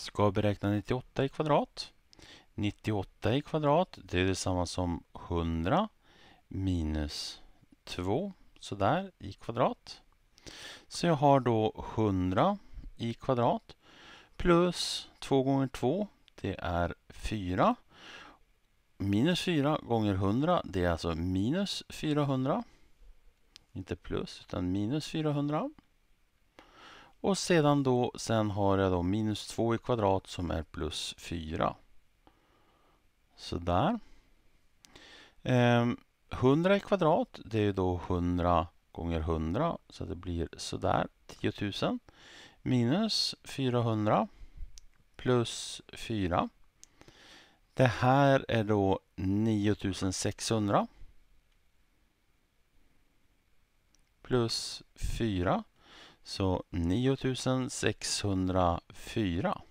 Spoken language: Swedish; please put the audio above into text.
Ska beräkna 98 i kvadrat. 98 i kvadrat, det är detsamma som 100 minus 2, sådär, i kvadrat. Så jag har då 100 i kvadrat plus 2 gånger 2, det är 4. Minus 4 gånger 100, det är alltså minus 400. Inte plus, utan minus 400. Och sedan då, sen har jag då minus 2 i kvadrat som är plus 4. Sådär. Ehm, 100 i kvadrat, det är då 100 gånger 100, så det blir sådär 10 000. Minus 400 plus 4. Det här är då 9600 plus 4. Så 9604.